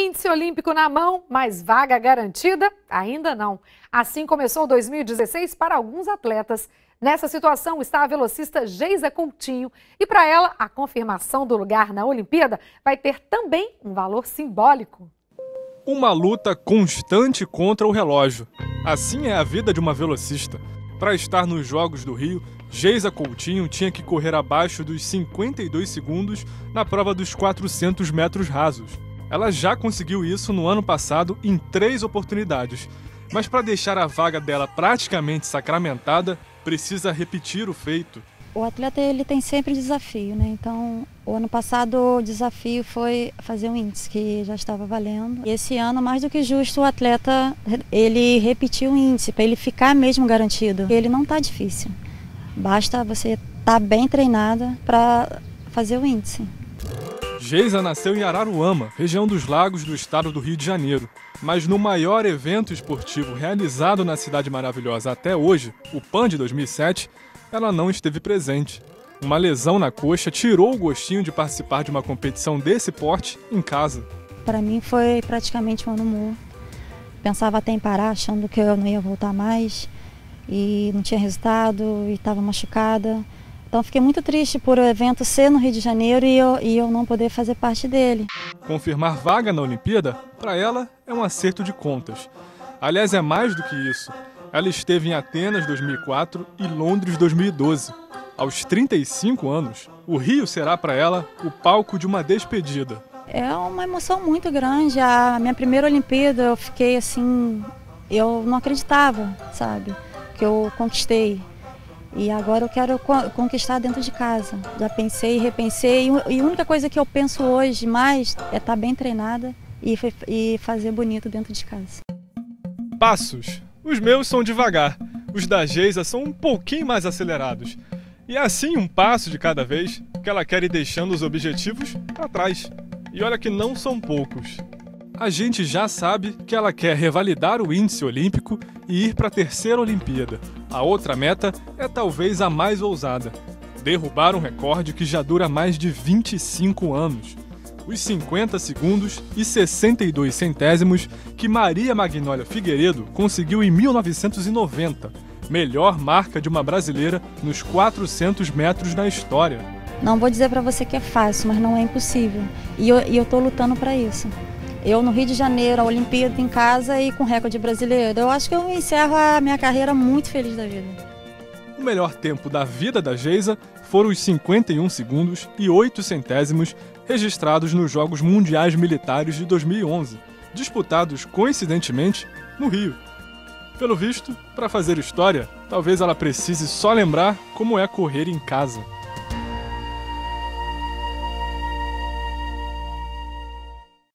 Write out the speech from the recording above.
Índice olímpico na mão, mas vaga garantida? Ainda não. Assim começou 2016 para alguns atletas. Nessa situação está a velocista Geisa Coutinho e para ela a confirmação do lugar na Olimpíada vai ter também um valor simbólico. Uma luta constante contra o relógio. Assim é a vida de uma velocista. Para estar nos Jogos do Rio, Geisa Coutinho tinha que correr abaixo dos 52 segundos na prova dos 400 metros rasos. Ela já conseguiu isso no ano passado em três oportunidades, mas para deixar a vaga dela praticamente sacramentada, precisa repetir o feito. O atleta ele tem sempre desafio, né? Então, o ano passado o desafio foi fazer um índice que já estava valendo. E esse ano, mais do que justo, o atleta ele repetiu o índice para ele ficar mesmo garantido. Ele não está difícil. Basta você estar tá bem treinada para fazer o índice. Geisa nasceu em Araruama, região dos lagos do estado do Rio de Janeiro. Mas no maior evento esportivo realizado na cidade maravilhosa até hoje, o PAN de 2007, ela não esteve presente. Uma lesão na coxa tirou o gostinho de participar de uma competição desse porte em casa. Para mim foi praticamente um ano morto. Pensava até em parar, achando que eu não ia voltar mais e não tinha resultado e estava machucada. Então fiquei muito triste por o evento ser no Rio de Janeiro e eu, e eu não poder fazer parte dele. Confirmar vaga na Olimpíada, para ela, é um acerto de contas. Aliás, é mais do que isso. Ela esteve em Atenas 2004 e Londres 2012. Aos 35 anos, o Rio será para ela o palco de uma despedida. É uma emoção muito grande. A minha primeira Olimpíada, eu fiquei assim, eu não acreditava, sabe? Que eu conquistei. E agora eu quero conquistar dentro de casa. Já pensei e repensei. E a única coisa que eu penso hoje mais é estar tá bem treinada e, fazer bonito dentro de casa. Passos. Os meus são devagar. Os da Geisa são um pouquinho mais acelerados. E é assim, um passo de cada vez, que ela quer ir deixando os objetivos para trás. E olha que não são poucos. A gente já sabe que ela quer revalidar o índice olímpico e ir para a terceira Olimpíada. A outra meta é talvez a mais ousada: derrubar um recorde que já dura mais de 25 anos. Os 50 segundos e 62 centésimos que Maria Magnólia Figueiredo conseguiu em 1990, melhor marca de uma brasileira nos 400 metros na história. Não vou dizer para você que é fácil, mas não é impossível. E eu, e tô lutando para isso. Eu no Rio de Janeiro, a Olimpíada em casa e com recorde brasileiro. Eu acho que eu encerro a minha carreira muito feliz da vida. O melhor tempo da vida da Geisa foram os 51 segundos e 8 centésimos registrados nos Jogos Mundiais Militares de 2011, disputados coincidentemente no Rio. Pelo visto, para fazer história, talvez ela precise só lembrar como é correr em casa.